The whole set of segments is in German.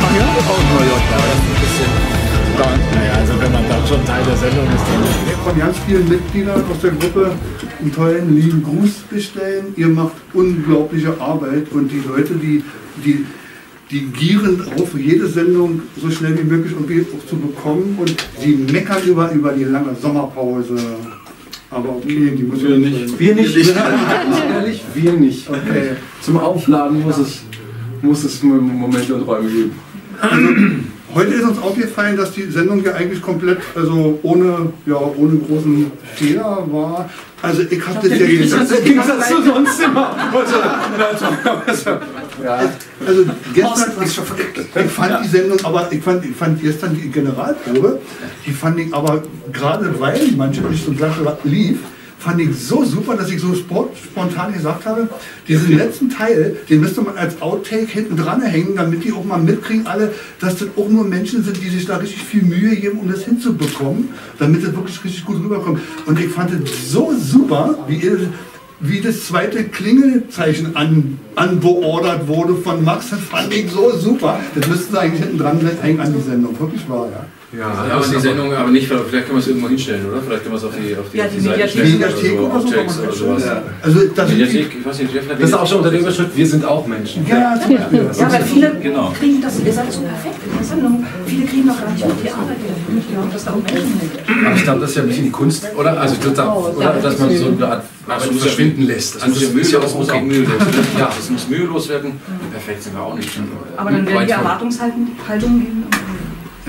Ach ja? Oh, na ja, klar, das ist ein bisschen. Naja, also wenn man dann schon Teil der Sendung ist, dann. Von ganz vielen Mitgliedern aus der Gruppe einen tollen lieben Gruß bestellen. Ihr macht unglaubliche Arbeit und die Leute, die, die, die gieren auf, jede Sendung so schnell wie möglich irgendwie auch zu bekommen und die meckern über, über die lange Sommerpause. Aber okay, die muss Wir nicht. Wir nicht. Ganz ehrlich, wir nicht. Okay. Zum Aufladen muss es, muss es Momente und Räume geben. Heute ist uns aufgefallen, dass die Sendung ja eigentlich komplett, also ohne, ja, ohne großen Fehler war. Also ich das ja gesagt. Im Gegensatz zu sonst immer. Ja. Also gestern, ich, ich fand die Sendung, aber ich fand, ich fand gestern die Generalprobe, die fand ich aber gerade weil manche nicht so glatt lief, fand ich so super, dass ich so spontan gesagt habe, diesen letzten Teil, den müsste man als Outtake hinten dran hängen, damit die auch mal mitkriegen alle, dass das auch nur Menschen sind, die sich da richtig viel Mühe geben, um das hinzubekommen, damit das wirklich richtig gut rüberkommt. Und ich fand es so super, wie ihr wie das zweite Klingelzeichen an, anbeordert wurde von Max, das fand ich so super. Das müssten sie eigentlich hinten dran hängen an die Sendung. Wirklich wahr, ja. Ja, aber die Sendung aber nicht, vielleicht können wir es irgendwo hinstellen, oder? Vielleicht können wir es auf die, auf die, Ja, auf die die Seite stellen. Mediathek oder so, kann man oder sowas. Ja. Also das Mediathek, ich weiß nicht, wer Das ist auch schon unter der Überschrift, wir sind auch Menschen. ja, zum Beispiel. Ja, weil viele Genau. kriegen das, ihr seid so perfekt in der Sendung, viele kriegen noch gar nicht mit die Arbeit, die ja, dass da auch Menschen sind. Aber ich glaube, das ist ja ein bisschen die Kunst, oder? Also, das, oder dass man so eine Art Arbeit verschwinden lässt. Das Das muss, ja ja auch okay. mühelos werden. Ja. Das muss mühelos werden. Perfekt sind wir auch nicht. Aber dann werden die Erwartungshaltung geben.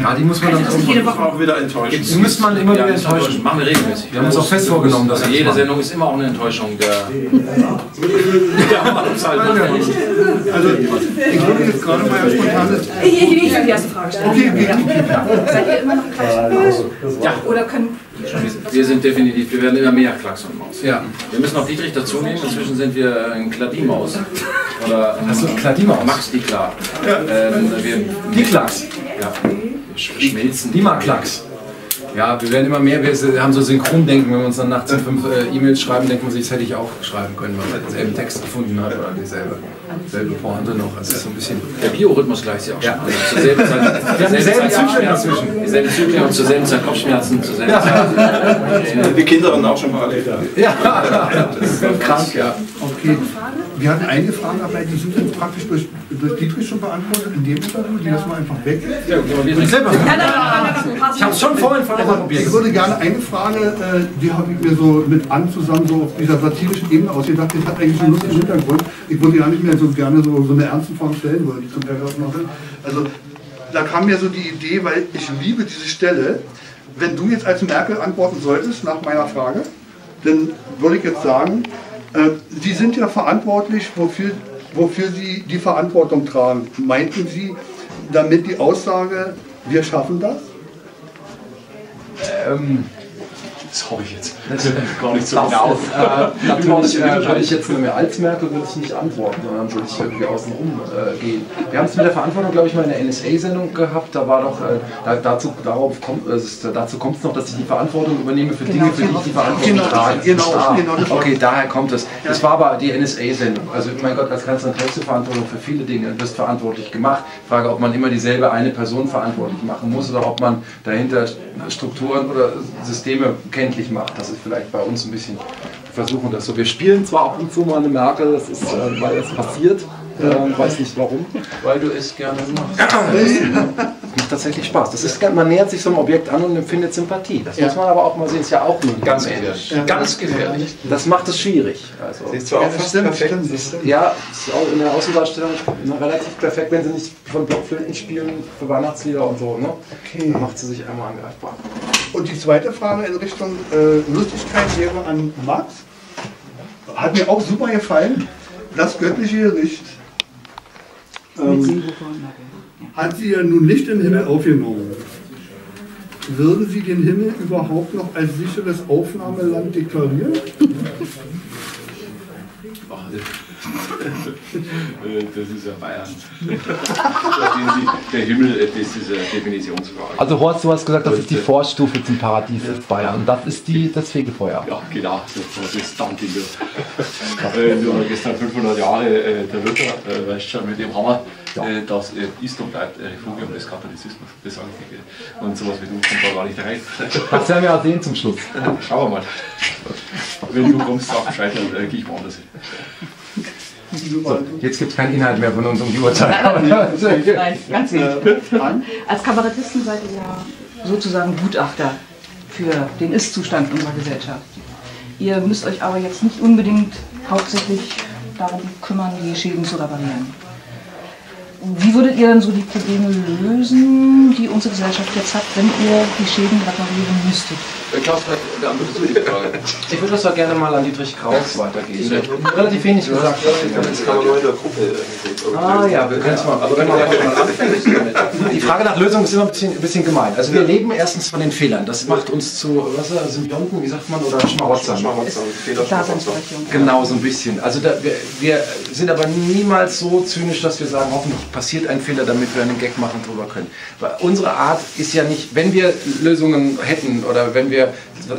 Ja, die muss man dann ist jede Woche. auch wieder enttäuschend. Die müsste man immer Ja, wieder enttäuschen. machen wir regelmäßig. Wir haben uns auch fest vorgenommen, dass also jede machen. Sendung ist immer auch eine Enttäuschung der, der Erwartungshaltung. Also ich würde jetzt gerade mal ein spontanes. Ich, ich, ich will die erste Frage stellen. Okay, okay, ja. Seid ihr immer noch gleich? Ja. Oder können. Wir sind definitiv, wir werden immer mehr Klacks und Maus. Ja. Wir müssen noch Dietrich dazu nehmen, inzwischen sind wir ein Kladimaus. Oder ein Kladimaus. Max die Klar. Ähm, wir, Die Klacks. ja, wir schmelzen. Die mag Klacks. Ja, wir werden immer mehr, wir haben so Synchrondenken, wenn wir uns dann nachts um fünf äh, E-Mails schreiben, denkt man sich, das hätte ich auch schreiben können, weil man denselben Text gefunden hat oder dieselbe, dieselbe Pointe noch. Also so ein bisschen. Der Biorhythmus gleicht sich auch schon. Ja. Also zur selben Zeit, dieselben Zeit Zyklen dazwischen. Dieselben Zyklen und zur selben Zeit Kopfschmerzen, zur selben Zeit. Die Kinder werden auch schon parallel da. Ja, das ist krank, ja. Okay. Wir hatten einige Fragen dabei, die sind jetzt praktisch durch, durch Dietrich schon beantwortet, in dem Interview, die lassen wir einfach weg. Ich habe es schon vorhin von Aber probiert. ich würde gerne eine Frage, äh, die habe ich mir so mit an zusammen so auf dieser satirischen Ebene ausgedacht, die hat eigentlich einen lustigen Hintergrund. Ich würde gar nicht mehr so gerne so, so eine ernste Form stellen, weil die zum Teil auch sind. Also da kam mir so die Idee, weil ich liebe diese Stelle. Wenn du jetzt als Merkel antworten solltest nach meiner Frage, dann würde ich jetzt sagen, Sie sind ja verantwortlich, wofür, wofür Sie die Verantwortung tragen. Meinten Sie damit die Aussage, wir schaffen das? Ähm, Sorry jetzt. gar nicht so genau. Äh, natürlich äh, würde ich jetzt nur mehr als Merkel würde ich nicht antworten, sondern würde ich irgendwie außenrum äh, gehen. Wir haben es mit der Verantwortung, glaube ich, mal in der NSA-Sendung gehabt. Da war doch, äh, da, dazu, darauf kommt, äh, es ist, dazu kommt es noch, dass ich die Verantwortung übernehme für Dinge, für die ich die Verantwortung Genau, trage. genau, Ah, genau, das okay, daher kommt es. Das war aber die NSA-Sendung. Also, mein Gott, als Kanzler trägst du Verantwortung für viele Dinge und wirst verantwortlich gemacht. Frage, ob man immer dieselbe eine Person verantwortlich machen muss oder ob man dahinter Strukturen oder Systeme kenntlich macht. Das ist vielleicht bei uns ein bisschen wir versuchen das so. Wir spielen zwar ab und zu mal eine Merkel, das ist, äh, weil das passiert. Ähm, weiß nicht warum. Weil du es gerne machst. Das macht tatsächlich Spaß. Das ist, man nähert sich so einem Objekt an und empfindet Sympathie. Das muss man aber auch mal sehen. Ist ja auch nur Ganz Mensch. gefährlich. Ganz gefährlich. Das macht es schwierig. Also, Sie ist zwar auch fast perfekt. ja, ist auch in der Außendarstellung immer relativ perfekt, wenn sie nicht von Blockflöten spielen für Weihnachtslieder und so. Ne? Okay. Dann macht sie sich einmal angreifbar. Und die zweite Frage in Richtung äh, Lustigkeit wäre an Max. Hat mir auch super gefallen. Das göttliche Gericht ähm, hat sie ja nun nicht im Himmel aufgenommen. Würden Sie den Himmel überhaupt noch als sicheres Aufnahmeland deklarieren? Das ist ja Bayern. Der Himmel, das ist eine Definitionsfrage. Also Horst, du hast gesagt, das ist die Vorstufe zum Paradies ist Bayern. Das ist die, das Fegefeuer. Ja, genau, das ist Dante. äh, du hast gestern 500 Jahre äh, der Luther, äh, weißt schon, mit dem Hammer äh, das äh, ist und bleibt äh, Refugium des Katholizismus. Das sage ich dir. Und sowas wie du kommt da gar nicht rein. Das werden wir auch sehen zum Schluss. Schauen wir mal. Wenn du kommst, sag Bescheid, dann äh, gehe ich woanders hin. So, jetzt gibt es keinen Inhalt mehr von uns um die Uhrzeit. Nein, ganz wenig. Als Kabarettisten seid ihr ja sozusagen Gutachter für den Ist-Zustand unserer Gesellschaft. Ihr müsst euch aber jetzt nicht unbedingt hauptsächlich darum kümmern, die Schäden zu reparieren. Wie würdet ihr denn so die Probleme lösen, die unsere Gesellschaft jetzt hat, wenn ihr die Schäden reparieren müsstet? Äh, Klaus, vielleicht beantwortest du die Frage. Ich würde das doch gerne mal an Dietrich Kraus weitergeben. Relativ wenig gesagt. Das kann man nur in der Gruppe irgendwie. Ah ja, wir können es mal. Aber wenn man mal anfängt damit. Die Frage nach Lösung ist immer ein bisschen, ein bisschen gemein. Also wir leben erstens von den Fehlern. Das macht uns zu, was ist das, Symbionten, wie sagt man, oder Schmarotzern. Schmarotzer, Daseinsberechtigung. Genau, so ein bisschen. Also da, wir, wir sind aber niemals so zynisch, dass wir sagen, hoffentlich passiert ein Fehler, damit wir einen Gag machen drüber können. Weil unsere Art ist ja nicht, wenn wir Lösungen hätten oder wenn wir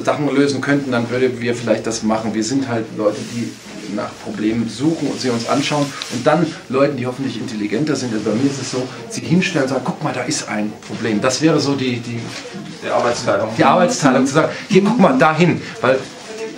Sachen lösen könnten, dann würden wir vielleicht das machen. Wir sind halt Leute, die nach Problemen suchen und sie uns anschauen und dann Leuten, die hoffentlich intelligenter sind, also bei mir ist es so, sie hinstellen und sagen, guck mal, da ist ein Problem. Das wäre so die, die, Die Arbeitsteilung. die Arbeitsteilung, zu sagen, hier guck mal dahin, weil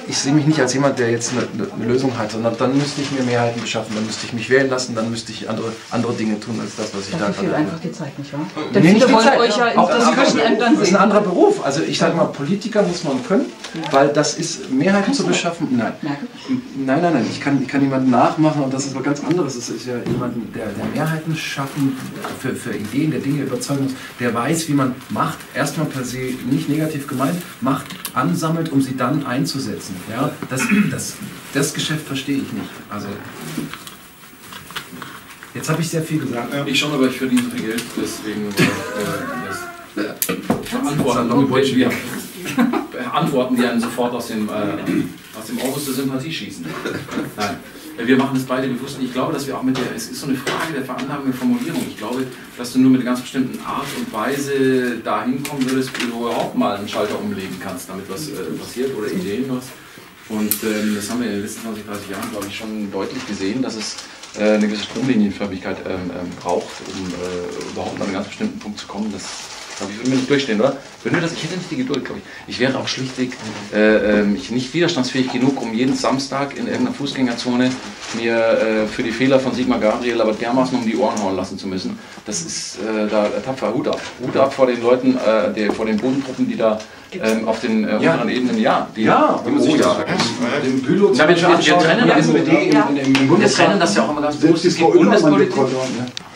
ich sehe mich nicht als jemand, der jetzt eine, eine Lösung hat, sondern dann müsste ich mir Mehrheiten beschaffen, dann müsste ich mich wählen lassen, dann müsste ich andere, andere Dinge tun als das, was ich da Dafür fehlt gerade einfach die Zeit, nicht wahr? Nee, Denn nicht die Zeit. euch ja Auch das, das ist ein anderer Beruf. Also ich sage mal, Politiker muss man können, weil das ist Mehrheiten zu beschaffen. Nein. Nein, nein, nein. Ich kann, ich kann jemanden nachmachen und das ist was ganz anderes. Es ist ja jemand, der, der Mehrheiten schaffen für, für Ideen, der Dinge überzeugen muss, der weiß, wie man Macht erstmal per se nicht negativ gemeint, Macht ansammelt, um sie dann einzusetzen. Ja, das, das, das Geschäft verstehe ich nicht. Also jetzt habe ich sehr viel gesagt. Ich schon, aber ich verdiene so viel Geld, deswegen äh, das Antworten, Antworten, die einen sofort aus dem, äh, aus dem August der Sympathie schießen. Nein. Wir machen das beide bewusst. Ich glaube, dass wir auch mit der, es ist so eine Frage der Veranlagung der Formulierung. Ich glaube, dass du nur mit einer ganz bestimmten Art und Weise dahin kommen würdest, wo du überhaupt mal einen Schalter umlegen kannst, damit was äh, passiert oder Ideen was. Und ähm, das haben wir in den letzten 20, 30 Jahren, glaube ich, schon deutlich gesehen, dass es äh, eine gewisse Stromlinienförmigkeit ähm, ähm, braucht, um äh, überhaupt an einen ganz bestimmten Punkt zu kommen. Das glaube ich, würden wir nicht durchstehen, oder? Würden wir das? Ich hätte nicht die Geduld, glaube ich. Ich wäre auch schlichtweg äh, ähm, ich nicht widerstandsfähig genug, um jeden Samstag in irgendeiner Fußgängerzone mir äh, für die Fehler von Sigmar Gabriel aber dermaßen um die Ohren hauen lassen zu müssen. Das ist äh, da tapfer. Hut ab. Hut ab vor den Leuten, äh, der, vor den Bodentruppen, die da ähm, auf den äh, Ja. unteren Ebenen, ja, die, Ja, man sich oh ja. Den Bülow Na, wir- wir- wir trennen das. Ja. Wir trennen das ja auch immer ganz bewusst. Es gibt Bundespolitik.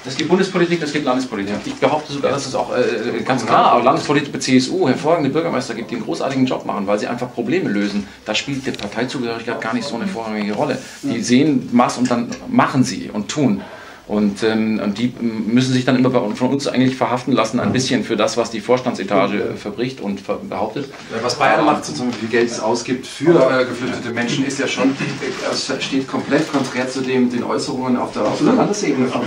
Es gibt Bundespolitik, es gibt Landespolitik. Ich behaupte sogar, dass es auch äh, ganz klar, aber Landespolitik bei CSU hervorragende Bürgermeister gibt, die einen großartigen Job machen, weil sie einfach Probleme lösen. Da spielt die Parteizugehörigkeit gar nicht so eine vorrangige Rolle. Die sehen was und dann machen sie und tun. Und, ähm, und die müssen sich dann immer bei, von uns eigentlich verhaften lassen, ein bisschen für das, was die Vorstandsetage äh, verbricht und ver behauptet. Was Bayern macht, sozusagen, wie viel Geld es ausgibt für äh, geflüchtete Menschen, ist ja schon, äh, es steht komplett konträr zu dem, den Äußerungen auf der, auf der Landesebene von.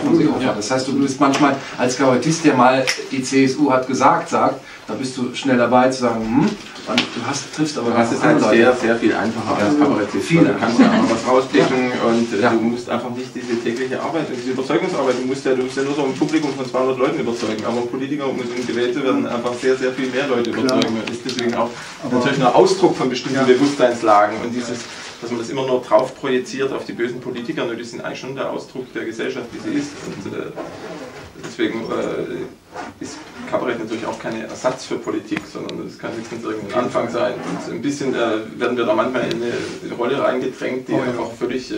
Das heißt, du bist manchmal als Kabarettist, der mal die CSU hat gesagt, sagt, da bist du schnell dabei zu sagen, hm, du hast, triffst aber Das ist halt sehr, sehr viel einfacher als Kabarettist. Viel Du kannst ja auch was rauspicken und äh, du musst einfach nicht diese tägliche Arbeit und diese Überzeugungsarbeit, du musst ja, du musst ja nur so ein Publikum von 200 Leuten überzeugen, aber Politiker, um gewählt zu werden, einfach sehr, sehr viel mehr Leute überzeugen. Das ist deswegen auch natürlich ein Ausdruck von bestimmten Bewusstseinslagen und dieses, dass man das immer nur drauf projiziert auf die bösen Politiker, nur die sind eigentlich schon der Ausdruck der Gesellschaft, wie sie ist. Und, äh, deswegen äh, ist Kabarett natürlich auch kein Ersatz für Politik, sondern es kann höchstens irgendein Anfang sein. Und ein bisschen äh, werden wir da manchmal in eine Rolle reingedrängt, die einfach völlig, äh,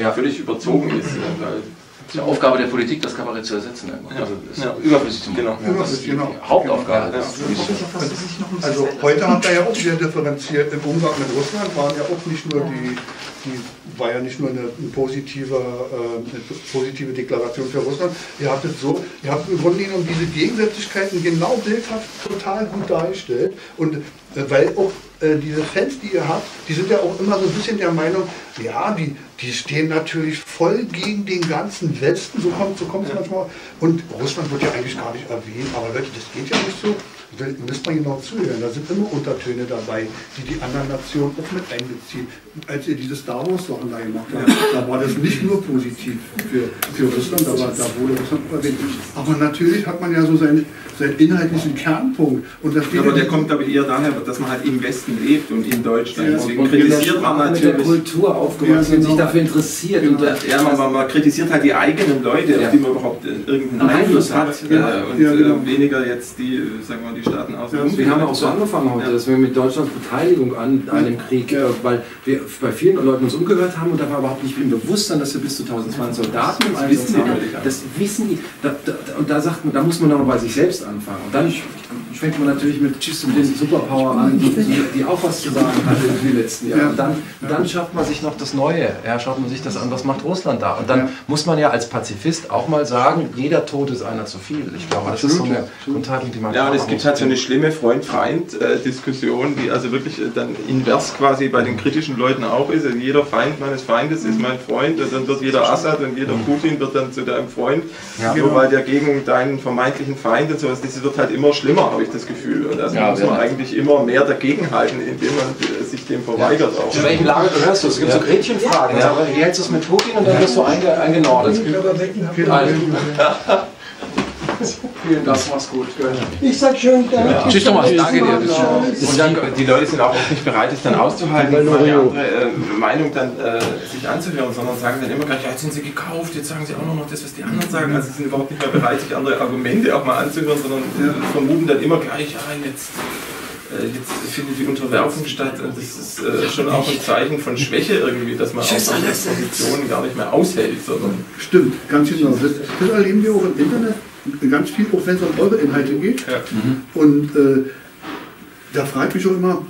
Ja. völlig überzogen ist. äh, Weil, Es ist die Aufgabe der Politik, das Kabarett zu ersetzen. Also das Ja. überflüssig zu machen. genau. Ja, das ist genau. Hauptaufgabe. Ja. Ist ich ja Also heute hat er ja auch sehr differenziert im Umgang mit Russland, waren ja auch nicht nur die, die war ja nicht nur eine, ein positiver, äh, positive Deklaration für Russland. Ihr habt es so, ihr habt im Grunde genommen diese Gegensätzlichkeiten genau bildhaft total gut dargestellt. Und äh, weil auch äh, diese Fans, die ihr habt, die sind ja auch immer so ein bisschen der Meinung, ja, die, die stehen natürlich voll gegen den ganzen Westen, so kommt so kommt es manchmal. Und Russland wird ja eigentlich gar nicht erwähnt, aber Leute, das geht ja nicht so. Da müsste man genau zuhören. Da sind immer Untertöne dabei, die die anderen Nationen auch mit einbeziehen. Als ihr diese Star Wars Sachen da gemacht habt, da war das nicht nur positiv für, für Russland, aber da wurde Russland erwähnt. Aber natürlich hat man ja so seinen, seinen inhaltlichen Kernpunkt. Und das Ja, aber der kommt, glaube ich, eher daher, dass man halt im Westen lebt und in Deutschland. Ja, Deswegen Und mit der kritisiert man Sprache, mit der natürlich. Kultur aufgewachsen Ja, und sich genau. dafür interessiert. Und der, Ja, man, man, man kritisiert halt die eigenen Leute, Ja. auf die man überhaupt äh, irgendeinen Einen Einfluss hat. Äh, genau. Und Ja, genau. äh, weniger jetzt die, äh, sagen wir mal, die Staaten aus. Ja, Wir haben ja auch so angefangen heute, dass wir mit Deutschlands Beteiligung an einem Krieg, äh, weil wir bei vielen Leuten uns umgehört haben und da war überhaupt nicht im Bewusstsein, dass wir bis zu 1200 Soldaten im Einsatz haben. auch. Das wissen die. Da, da, und da sagt man, da muss man aber bei sich selbst anfangen. Und dann fängt man natürlich mit den Superpower an, die, die, auch was zu sagen hat in den letzten Jahren. Ja. Und dann, dann schafft man sich noch das Neue. Ja, schaut man sich das an, was macht Russland da? Und dann Ja. muss man ja als Pazifist auch mal sagen, jeder Tod ist einer zu viel. Ich glaube, das ist so eine Absolut, Grundhaltung, die man Ja, und es gibt halt so eine schlimme Freund-Feind-Diskussion, die also wirklich äh, dann invers quasi bei den kritischen Leuten auch ist. Also jeder Feind meines Feindes ist mein Freund und dann wird jeder Assad und jeder Putin wird dann zu deinem Freund, Ja. nur weil der gegen deinen vermeintlichen Feind und sowas, das wird halt immer schlimmer, habe ich das Gefühl. Und also Ja, muss man ja. eigentlich immer mehr dagegen halten, indem man äh, sich dem verweigert auch. Zu welchem Lager gehörst du? Es gibt so Gretchenfragen. Ja. Wie hältst du es mit Putin und dann wirst du einge eingenordet. Also. Vielen Dank, mach's gut. Ich sag schön Dank. Tschüss Thomas, danke dir. Und dann, die Leute sind auch oft nicht bereit, es dann auszuhalten, mal eine andere äh, Meinung dann äh, sich anzuhören, sondern sagen dann immer gleich, ja, jetzt sind sie gekauft, jetzt sagen sie auch nur noch das, was die anderen sagen. Also sie sind überhaupt nicht mehr bereit, sich andere Argumente auch mal anzuhören, sondern äh, vermuten dann immer gleich, ja, jetzt, äh, jetzt findet die Unterwerfung statt. Und das ist äh, schon auch ein Zeichen von Schwäche irgendwie, dass man auch Positionen gar nicht mehr aushält, sondern Stimmt, ganz genau. Das, das erleben wir auch im Internet ganz viel, auch wenn es um eure Inhalte geht. Ja. Und äh, da frage ich mich auch immer,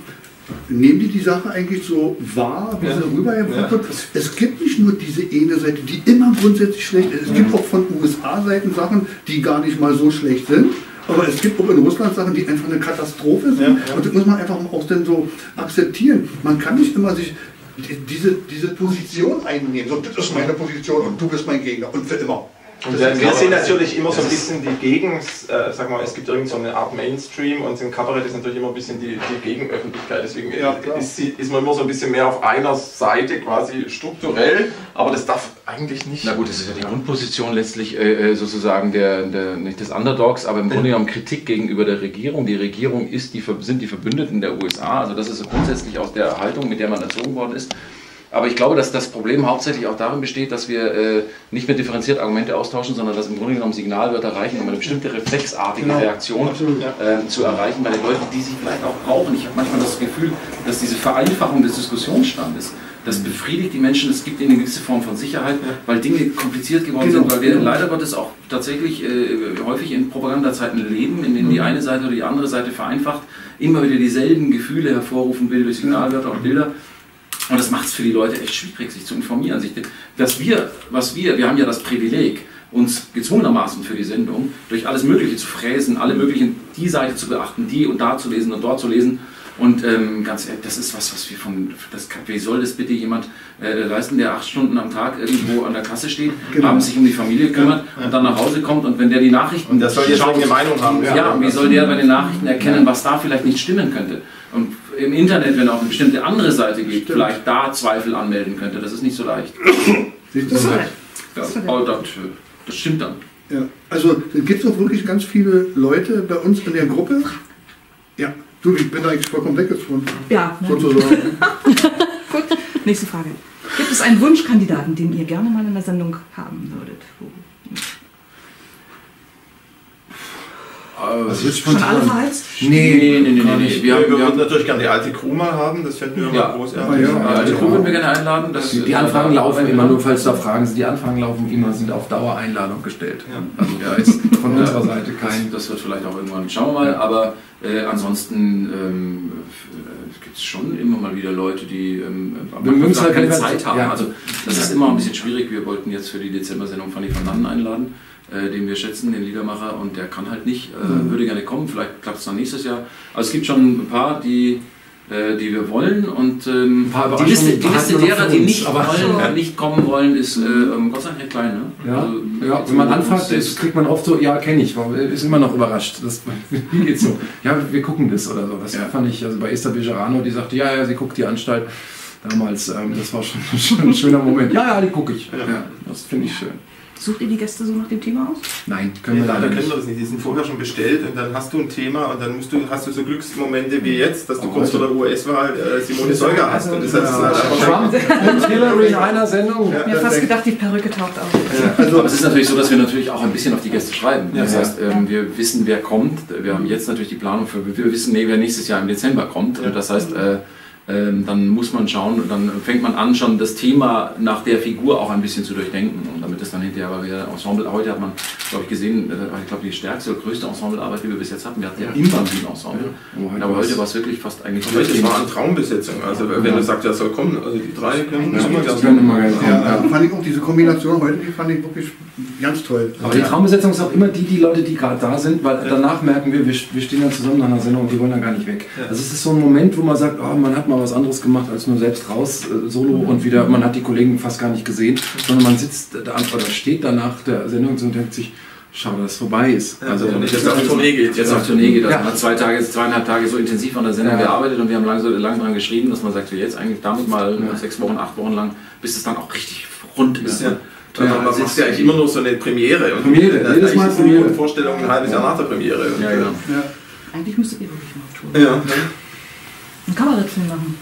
nehmen die die Sache eigentlich so wahr, wie Ja. sie rübergebracht Ja. wird? Es gibt nicht nur diese eine Seite, die immer grundsätzlich schlecht ist. Es gibt auch von USA-Seiten Sachen, die gar nicht mal so schlecht sind. Aber es gibt auch in Russland Sachen, die einfach eine Katastrophe sind. Ja, ja. Und das muss man einfach auch dann so akzeptieren. Man kann nicht immer sich die- diese, diese Position einnehmen. So, das ist meine Position und du bist mein Gegner. Und für immer. Und wir, wir sind natürlich immer so ein bisschen die Gegen, äh, sag mal, es gibt irgend so eine Art Mainstream und im Kabarett ist natürlich immer ein bisschen die, die Gegenöffentlichkeit. Deswegen Ja, klar. ist, ist man immer so ein bisschen mehr auf einer Seite quasi strukturell, aber das darf eigentlich nicht. Na gut, das ist ja die Grundposition letztlich äh, äh, sozusagen der, der, nicht des Underdogs, aber im Grunde genommen Kritik gegenüber der Regierung. Die Regierung ist die, sind die Verbündeten der USA, also das ist grundsätzlich aus der Haltung, mit der man erzogen worden ist. Aber ich glaube, dass das Problem hauptsächlich auch darin besteht, dass wir äh, nicht mehr differenziert Argumente austauschen, sondern dass im Grunde genommen Signalwörter reichen, um eine bestimmte reflexartige Reaktion äh, zu erreichen bei den Leuten, die sich vielleicht auch brauchen. Ich habe manchmal das Gefühl, dass diese Vereinfachung des Diskussionsstandes, das befriedigt die Menschen, es gibt ihnen eine gewisse Form von Sicherheit, weil Dinge kompliziert geworden Genau, sind, weil wir genau. leider Gottes auch tatsächlich äh, häufig in Propagandazeiten leben, in denen die eine Seite oder die andere Seite vereinfacht immer wieder dieselben Gefühle hervorrufen will durch Signalwörter und Bilder. Und das macht es für die Leute echt schwierig, sich zu informieren. Sich, dass wir, was wir, wir haben ja das Privileg, uns gezwungenermaßen für die Sendung durch alles Mögliche zu fräsen, alle möglichen, die Seite zu beachten, die und da zu lesen und dort zu lesen. Und ähm, ganz ehrlich, das ist was, was wir von, das wie soll das bitte jemand äh, leisten, der acht Stunden am Tag irgendwo an der Kasse steht, Genau. abends sich um die Familie kümmert und dann nach Hause kommt und wenn der die Nachrichten Und der soll jetzt schaut- eine Meinung haben. ja, und wie soll der bei den Nachrichten erkennen, was da vielleicht nicht stimmen könnte? Und im Internet, wenn er auf eine bestimmte andere Seite geht, vielleicht da Zweifel anmelden könnte. Das ist nicht so leicht. Siehst du? Das ist halt. Ja, aber das, das stimmt dann. Ja, also es gibt auch wirklich ganz viele Leute bei uns in der Gruppe. Ja, du, ich bin eigentlich vollkommen weggezogen. Ja, ne? Sozusagen. Gut. Nächste Frage. Gibt es einen Wunschkandidaten, den ihr gerne mal in der Sendung haben würdet? Was wird Schon alle verheizt? Nee, nee, nee, nee, nee, nee. Wir, haben, wir würden natürlich gerne die alte Crew mal haben, das fänden wir Ja. mal großartig. Ja. die Crew würden wir gerne einladen. Das, Die Anfragen laufen immer, nur falls da Fragen sind, die Anfragen laufen immer, sind auf Dauereinladung gestellt. Also da ist von unserer Seite kein... Das wird vielleicht auch irgendwann, schauen wir mal. Aber äh, ansonsten ähm, gibt es schon immer mal wieder Leute, die ähm, Wir halt, keine Zeit haben. ja. Also das ist immer ein bisschen schwierig. Wir wollten jetzt für die Dezember-Sendung Fanny van Nannen einladen, äh, den wir schätzen, den Liedermacher, und der kann halt nicht, äh, Mhm. würde gerne kommen. Vielleicht klappt es dann nächstes Jahr. Also es gibt schon ein paar, die äh, die wir wollen. Und ähm, Ein paar die Liste, die Liste derer, die nicht, aber- wollen, nicht kommen wollen, ist äh, ähm, Gott sei Dank recht klein. Ne? Ja, Also, ja, wenn man anfragt, das kriegt man oft so, ja, kenne ich, ist immer noch überrascht. Das, wie geht's so? Ja, wir gucken das oder so. Das Ja. fand ich, also bei Esther Bejarano, die sagte, ja, ja, sie guckt die Anstalt damals, ähm, das war schon, schon ein schöner Moment. Ja, ja, die gucke ich. Ja, das finde ich schön. Sucht ihr die Gäste so nach dem Thema aus? Nein, können Nee, wir leider können nicht. wir das nicht. Die sind vorher schon bestellt und dann hast du ein Thema und dann musst du, hast du so Glücksmomente wie jetzt, dass du Oh, kurz vor der US-Wahl äh, Simone Säuger hast. Und das heißt, es ist halt Trump und Hillary in einer Sendung. Mir hat fast gedacht, die Perücke taucht auf. Aber es ist natürlich so, dass wir natürlich auch ein bisschen auf die Gäste schreiben. Das Ja. heißt, ähm, wir wissen, wer kommt. Wir haben jetzt natürlich die Planung für, wir wissen, nee, wer nächstes Jahr im Dezember kommt. Und das heißt, äh, ähm, dann muss man schauen, dann fängt man an, schon das Thema nach der Figur auch ein bisschen zu durchdenken. Und damit es dann hinterher aber wieder Ensemble, heute hat man, glaube ich, gesehen, äh, ich glaube, die stärkste oder größte Ensemblearbeit, die wir bis jetzt hatten. Wir hatten ja immer ein Ensemble. Heute Aber heute war es wirklich fast eigentlich Das war eine Traumbesetzung. Also wenn du sagst, er soll kommen, also die drei können Ja, immer das gerne können Ja, Ja. fand ich auch diese Kombination heute, die fand ich wirklich ganz toll. Aber die Traumbesetzung ist auch immer die, die Leute, die gerade da sind, weil danach merken wir, wir, wir stehen dann zusammen nach einer Sendung und die wollen dann gar nicht weg. Also es ist so ein Moment, wo man sagt, oh, man hat mal was anderes gemacht als nur selbst raus, äh, solo und wieder, man hat die Kollegen fast gar nicht gesehen, sondern man sitzt da oder steht danach der Sendung und denkt sich, schade, dass es vorbei ist. Also, wenn ich jetzt auf Tournee geht. Jetzt auf Tournee geht, also Ja. man hat zwei Tage, zweieinhalb Tage so intensiv an der Sendung Ja. gearbeitet und wir haben lange so lange dran geschrieben, dass man sagt, wir jetzt eigentlich damit mal Ja. sechs Wochen, acht Wochen lang, bis es dann auch richtig rund ist. Ja. Also man macht ja eigentlich immer nur so eine Premiere. Und Premiere, dann jedes Mal ist Premiere. nur Vorstellung ein halbes Jahr nach der Premiere. Ja, genau. Eigentlich müsstet ihr wirklich mal tun. Ja. Einen Kabarettfilm machen.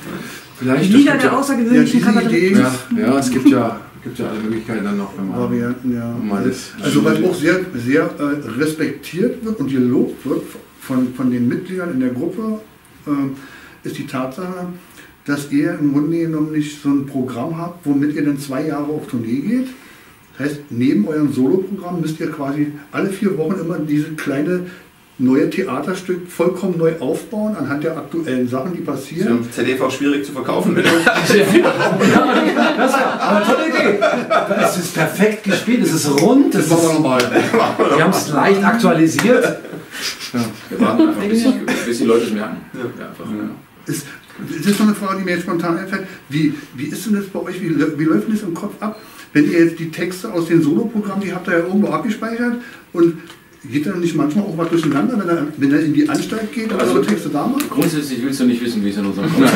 Vielleicht Die das Liga gibt der ja, außergewöhnlichen Ja, Kabarettisten. ja, ja, es gibt ja, gibt ja alle Möglichkeiten dann noch, wenn man Varianten, ja. mal das. Also was auch sehr, sehr äh, respektiert wird und gelobt wird von, von den Mitgliedern in der Gruppe, äh, ist die Tatsache, dass ihr im Grunde genommen nicht so ein Programm habt, womit ihr dann zwei Jahre auf Tournee geht. Das heißt, neben eurem Soloprogramm müsst ihr quasi alle vier Wochen immer diese kleine neue Theaterstück vollkommen neu aufbauen anhand der aktuellen Sachen, die Ist passieren. ja ZDV schwierig zu verkaufen. Das eine tolle Idee. Es ist perfekt gespielt, es ist rund, es ist, nochmal. wir haben es leicht aktualisiert. Wir warten einfach, bis, die- bis die Leute es merken. Ja. einfach, ja. Ist, das ist noch eine Frage, die mir jetzt spontan einfällt. Wie, wie ist denn das bei euch? Wie, wie läuft denn das im Kopf ab? Wenn ihr jetzt die Texte aus den Soloprogrammen, die habt ihr ja irgendwo abgespeichert und geht dann nicht manchmal auch was durcheinander, wenn er, wenn er in die Anstalt geht oder so Texte da macht? Grundsätzlich willst du nicht wissen, wie es in unserem Kopf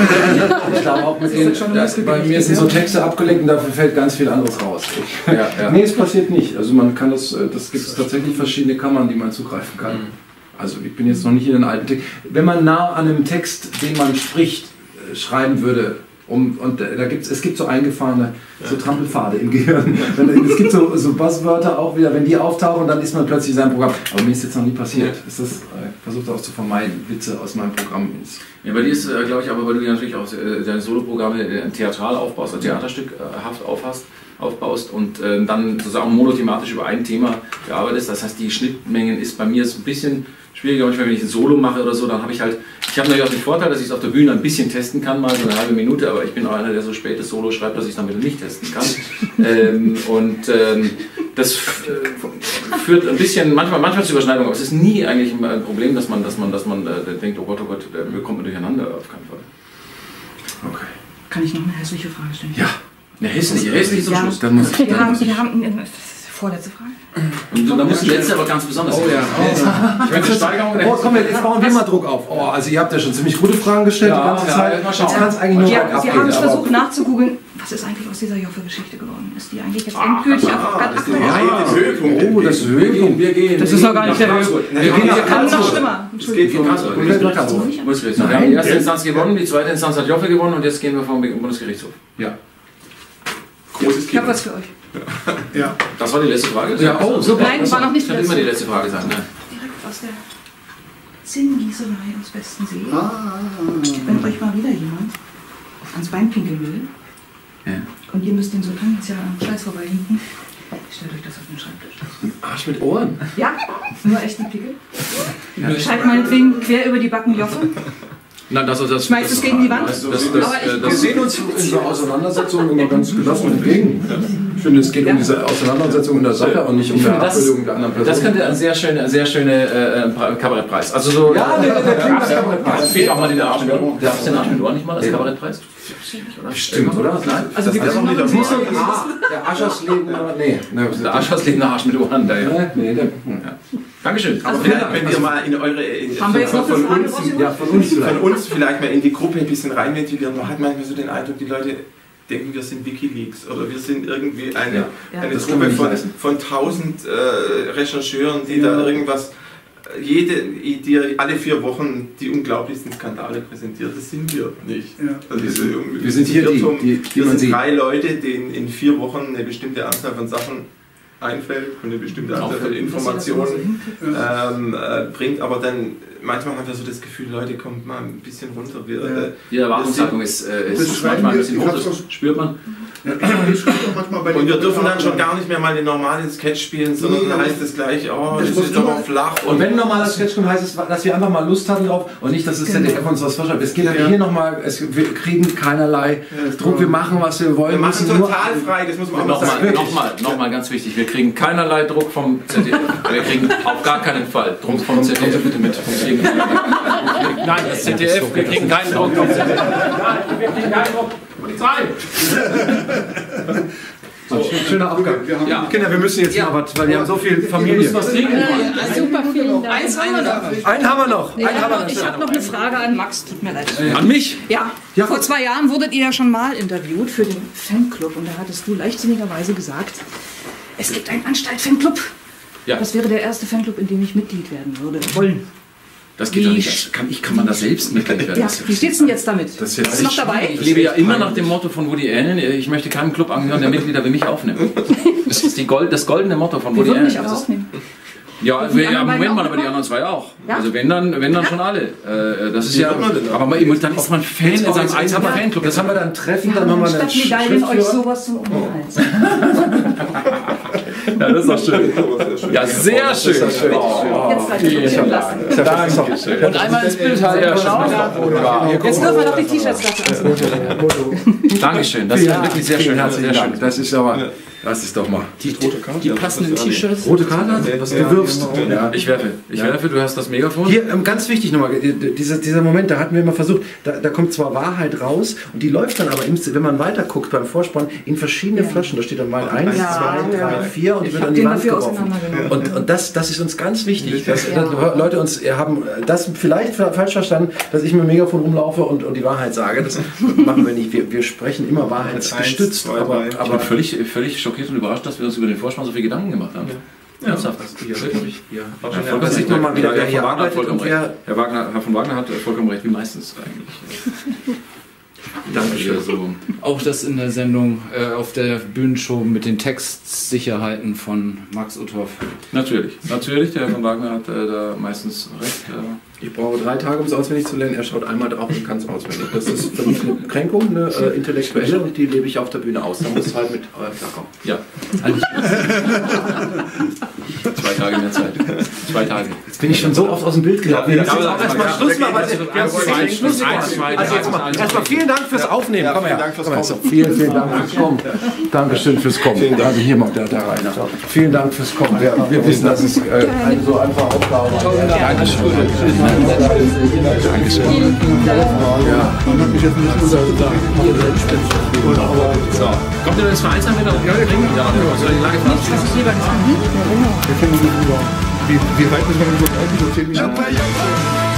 Ich glaube auch mit den, das, bei mir sind so Texte abgelenkt und dafür fällt ganz viel anderes raus. Ja, ja. Nee, es passiert nicht. Also man kann das, äh, das gibt es tatsächlich verschiedene Kammern, die man zugreifen kann. Also ich bin jetzt noch nicht in den alten Text. Wenn man nah an einem Text, den man spricht, äh, schreiben würde, um, und da gibt's, es gibt so eingefahrene so Trampelpfade im Gehirn. Es gibt so, so Buzzwörter auch wieder, wenn die auftauchen, dann ist man plötzlich in seinem Programm. Aber mir ist jetzt noch nie passiert. Ist das, äh, versucht auch zu vermeiden, Witze aus meinem Programm Ja, bei dir ist, äh, glaube ich, aber weil du natürlich auch deine Soloprogramme theatral aufbaust, Theaterstückhaft aufhast, aufbaust und äh, dann sozusagen monothematisch über ein Thema bearbeitest. Das heißt, die Schnittmengen ist bei mir ist ein bisschen schwieriger. Manchmal, wenn ich ein Solo mache oder so, dann habe ich halt, ich habe natürlich auch den Vorteil, dass ich es auf der Bühne ein bisschen testen kann, mal so eine halbe Minute, aber ich bin auch einer, der so spätes Solo schreibt, dass ich es dann wieder nicht testen kann. ähm, und ähm, das äh, führt ein bisschen, manchmal, manchmal zu Überschneidungen, aber es ist nie eigentlich ein Problem, dass man, dass man, dass man äh, denkt, oh Gott, oh Gott, äh, wir kommen durcheinander, auf keinen Fall. Okay. Kann ich noch eine hässliche Frage stellen? Ja. Eine hässliche, hässliche zum Ja. Schluss. Dann muss ich. Wir haben, wir haben, das ist die vorletzte Frage. Und da muss die letzte aber ganz besonders Oh ja. Ich meine, die Steigerung Oh, komm, jetzt bauen wir mal Druck auf. Oh, also ihr habt ja schon ziemlich gute Fragen gestellt Ja, die ganze ja, Zeit. mal schauen. Jetzt kann es eigentlich nur Wir, bergab wir haben es versucht nachzugoogeln, was ist eigentlich aus dieser Joffe-Geschichte geworden? Ist die eigentlich jetzt endgültig auf Ah, ganz das ist aktuell? der Höhepunkt. Oh, das ist Höhepunkt. Wir gehen. Das ist doch gar nicht der Höhepunkt. Wir gehen nach Karlsruhe. schlimmer. Es geht von Karlsruhe. Wir gehen nach Karlsruhe. Wir haben die erste Instanz gewonnen, die zweite Instanz hat Joffe gewonnen und jetzt gehen wir vom Bundesgerichtshof. Ja. Ich habe was für euch. Ja. Das war die letzte Frage? Ja, oh, super. Nein, das war noch nicht Das die wird immer die letzte. letzte Frage sein. Ne? Direkt aus der Zinngießerei aus Bestensee. Ah, Wenn euch mal wieder jemand ans Bein pinkeln will Ja. und ihr müsst den so tendenziell am Scheiß vorbeihinken, stellt euch das auf den Schreibtisch. Arsch mit Ohren. Ja, nur echt die Pickel. Schreibt meinetwegen quer über die Backen Joffe. Nein, das, das, Schmeißt es gegen die Wand? Das, das, Aber ich- Wir sehen uns in so Auseinandersetzungen immer ganz gelassen entgegen. Ich finde, es geht um diese Auseinandersetzung in der Sache und nicht um die Abbildung der anderen Person. das könnte ein sehr schöner sehr schöne, äh, äh, Kabarettpreis. Also so, Ja, der- der- der kriegt das Kabarettpreis. Da fehlt auch mal der Arsch mit Ohr. Darf es den Arsch mit Ohr nicht mal Stimmt, oder? Nein? Also wir das können das mal- muss doch ah, der Aschersleben? Nee. nee. Der den Arsch mit Ohren da, ja. Nee, der, Dankeschön. Also Vielleicht, wenn ihr mal in eure in, Haben wir jetzt noch von, Frage uns, ja, von uns vielleicht. von uns vielleicht mal in die Gruppe ein bisschen reinventilieren. Man hat manchmal so den Eindruck, die Leute denken, wir sind Wikileaks oder wir sind irgendwie eine, Ja. Ja. eine Gruppe nicht von, von tausend äh, Rechercheuren, die da irgendwas, jede, die alle vier Wochen die unglaublichsten Skandale präsentiert. Das sind wir nicht. Ja. Also diese, Wir sind hier die, die, die wir sind drei Leute, denen in vier Wochen eine bestimmte Anzahl von Sachen einfällt und eine bestimmte Anzahl von Informationen ähm, äh, bringt, aber dann manchmal haben wir so das Gefühl, Leute, kommt mal ein bisschen runter. Wir, äh, Die Erwartungshaltung ist, äh, Das ist manchmal ein bisschen hoch, das spürt man. Ja, ich doch und wir dürfen dann schon gar nicht mehr mal den normalen Sketch spielen, sondern Nee, dann heißt es gleich, oh, Das ist aber immer- flach. Und wenn ein normaler Sketch kommt, heißt es, dass wir einfach mal Lust hatten drauf und nicht, dass das ZDF uns was vorschreibt. Es geht ja hier nochmal, wir kriegen keinerlei Druck, wir machen, was wir wollen. wir machen total frei, das muss man auch mal Nochmal, sagen. nochmal, nochmal ganz wichtig, wir kriegen keinerlei Druck vom ZDF. Wir kriegen auf gar keinen Fall Druck vom ZDF. bitte mit. Nein, das ZDF, wir kriegen keinen Druck vom ZDF. Nein, wir kriegen keinen Druck. Polizei! So, schöner Abgang. Ja. Kinder, wir müssen jetzt mal was, weil wir haben so viel Wir Familie. müssen was trinken. Super, vielen Dank. Eins haben wir noch. Einen haben wir noch. Ich Einen haben wir habe noch. ich hab noch eine Frage an Max, tut mir leid. An mich? Ja, Ja. vor zwei Jahren wurdet ihr ja schon mal interviewt für den Fanclub und da hattest du leichtsinnigerweise gesagt, es gibt einen Anstalt-Fanclub. Ja. Das wäre der erste Fanclub, in dem ich Mitglied werden würde. Wollen. Das geht Wie doch nicht. Das kann, ich kann man da selbst Mitglied werden. Ja, wie steht's denn jetzt damit? Das ist jetzt Bist du noch dabei? Ich lebe ja immer nach dem Motto von Woody Allen, ich möchte keinem Club angehören, der Mitglieder wie mich aufnimmt. Das ist die Gold, das goldene Motto von Wir Woody Allen. mich aber Das aufnehmen. Ja, wir, ja Moment mal, auch aber die anderen zwei auch. Ja? Also wenn dann, wenn dann schon alle. Äh, das ist ja, denn aber man, dann ist man Fan in seinem eigenen haben wir- Fanclub. Jetzt haben wir da ein Treffen, dann haben machen wir einen statt Medaillen euch sowas zum Umhals. Ja, das ist doch schön. Ja, sehr schön. Jetzt seid ihr schon lassen. Und einmal ins Bild halten. Jetzt dürfen wir doch die T-Shirts anziehen. Dankeschön, das ist wirklich sehr schön. herzlichen Dank. schön. Das ist aber, das ist doch mal. Die, die passenden T-Shirts. Rote Karte? Was du wirfst. Ja. Ich werfe. Ich werfe, du hast das Megafon. Hier, ähm, ganz wichtig nochmal, äh, dieser, dieser Moment, da hatten wir immer versucht, da, da kommt zwar Wahrheit raus und die läuft dann aber, im, wenn man weiter guckt beim Vorspann, in verschiedene Flaschen. Da steht dann mal 1, Ja, 2, 3, ja. 4 und die Ich wird an die Wand geworfen. Und, und das, das ist uns ganz wichtig, dass, Ja. dass Leute uns haben äh, das vielleicht fa- falsch verstanden, dass ich mit dem Megafon rumlaufe und, und die Wahrheit sage. Das machen wir nicht. Wir, wir sprechen immer wahrheitsgestützt. Aber, aber völlig, völlig schockiert und überrascht, dass wir uns über den Vorspann so viel Gedanken gemacht haben. Ernsthaft. Wirklich. Ja, da sieht man mal wieder, wer Herr hier von Wagner hat arbeitet vollkommen und recht. wer Herr, Wagner, Herr von Wagner hat äh, vollkommen recht, wie meistens eigentlich. Dankeschön. So. Auch das in der Sendung äh, auf der Bühnenshow mit den Textsicherheiten von Max Uthoff. Natürlich, natürlich, der Herr von Wagner hat äh, da meistens recht. Äh, Ich brauche drei Tage, um es auswendig zu lernen. Er schaut einmal drauf und kann es auswendig. Das ist für mich eine Kränkung, eine äh, intellektuelle und die lebe ich auf der Bühne aus. Da muss es halt mit äh, klarkommen. ja, zwei Tage mehr Zeit. Zwei Tage. Jetzt bin ich schon so oft aus dem Bild gelaufen. Jetzt auch erstmal Schluss machen. weil wir haben Schluss gemacht. Also jetzt mal, erstmal vielen Dank fürs Aufnehmen. Ja, Komm her. vielen Dank fürs. Kommen. Vielen, vielen Dank fürs Kommen. Dankeschön fürs Kommen. Also hier mal der, der Rainer. Vielen Dank fürs Kommen. Wir, wir wissen, dass es äh, eine so einfache Aufgabe war. Dankeschön. Dankeschön. Ja. Man hat mich jetzt nicht unter So. Kommt ihr ins Vereinsheim mit? Ja, ja, ja. Soll die Lage verabschieden? Wir kennen uns nicht über. Wie, wie weit müssen wir denn so bleiben? So 10 Minuten?